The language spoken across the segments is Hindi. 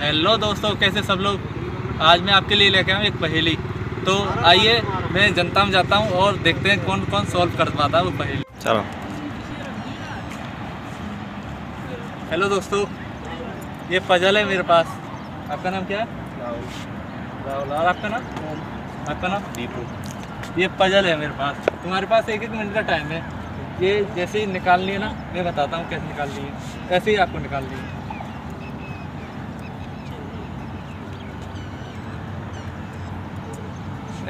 हेलो दोस्तों कैसे सब लोग? आज मैं आपके लिए लेके आया हूँ एक पहेली। तो आइए मैं जनता में जाता हूँ और देखते हैं कौन कौन सॉल्व कर पाता है वो पहेली। चलो। हेलो दोस्तों ये पजल है मेरे पास। आपका नाम क्या है? राहुल। और आपका नाम? आपका नाम? दीपू। ये पजल है मेरे पास। तुम्हारे पास एक एक मिनट का टाइम है। ये जैसे ही निकालनी है ना मैं बताता हूँ कैसे निकालनी है। ऐसे ही आपको निकालनी है।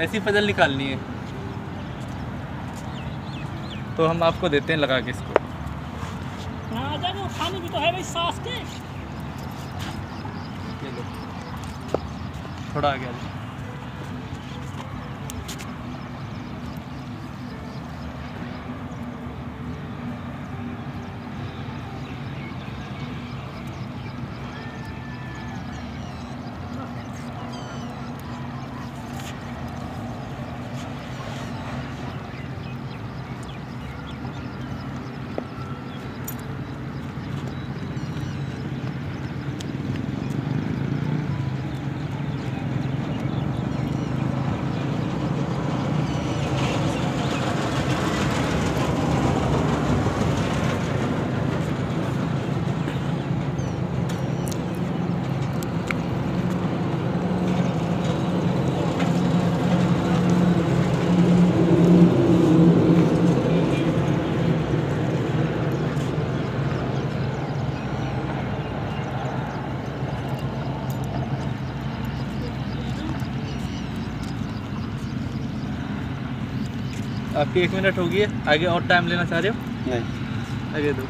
ऐसी फजल निकालनी है। तो हम आपको देते हैं लगा के इसको। हाँ भी तो है भाई सास के। थोड़ा आगे आ जाओ। आपकी एक मिनट होगी आगे और टाइम लेना चाह रहे हो? नहीं। आगे दो।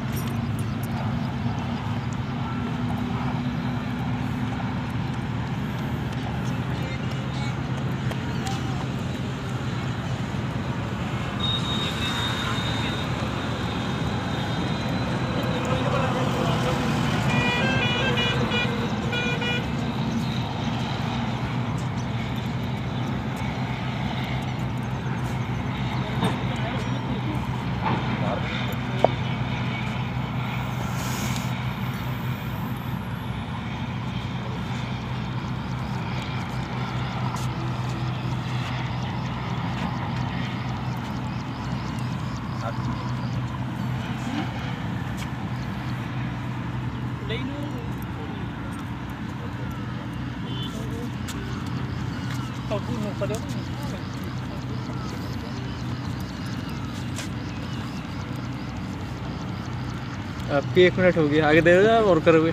आपकी एक मिनट होगी आगे दे दो और करोगे।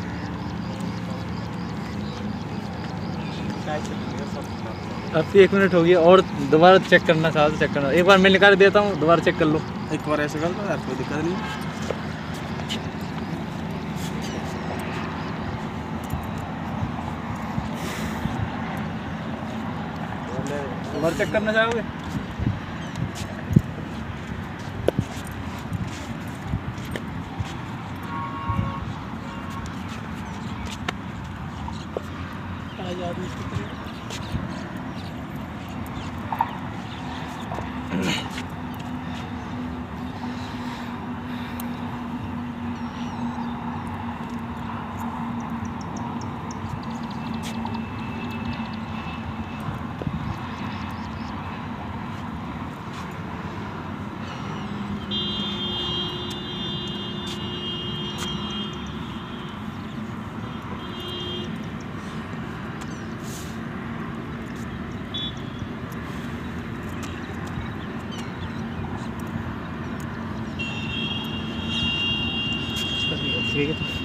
क्या चलेंगे एक मिनट हो गया और दोबारा चेक करना चाहो तो चेक करना। एक बार मैं निकाल देता हूँ दोबारा चेक कर लो। एक बार ऐसे कर लो यार कोई दिक्कत नहीं। दोबारा चेक करना चाहोगे? आज़ादी इसकी ठीक है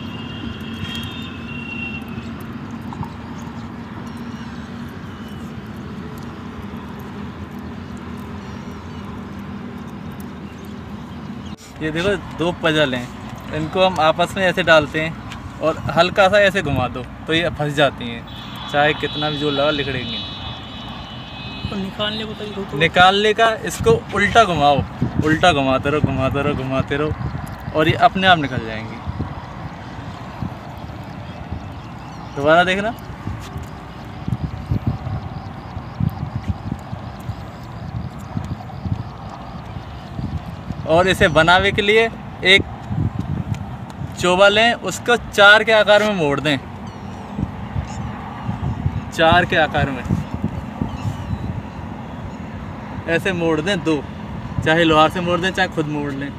ये देखो दो पजल हैं। इनको हम आपस में ऐसे डालते हैं और हल्का सा ऐसे घुमा दो तो ये फंस जाती हैं। चाहे कितना भी जो लगा लिखड़ेंगे। और निकालने को तरीका तो निकालने का इसको उल्टा घुमाओ। उल्टा घुमाते रहो घुमाते रहो घुमाते रहो और ये अपने आप निकल जाएँगी। दोबारा देखना। और इसे बनावे के लिए एक चोबा लें, उसको चार के आकार में मोड़ दें। चार के आकार में। ऐसे मोड़ दें दो, चाहे लोहार से मोड़ दें, चाहे खुद मोड़ लें,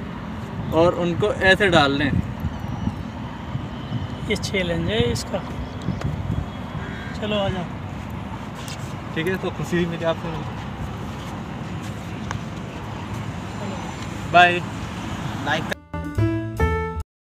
और उनको ऐसे डाल लें। ये चैलेंज है इसका। चलो आ जाओ। ठीक है तो खुशी हुई मेरी आपसे। Bye like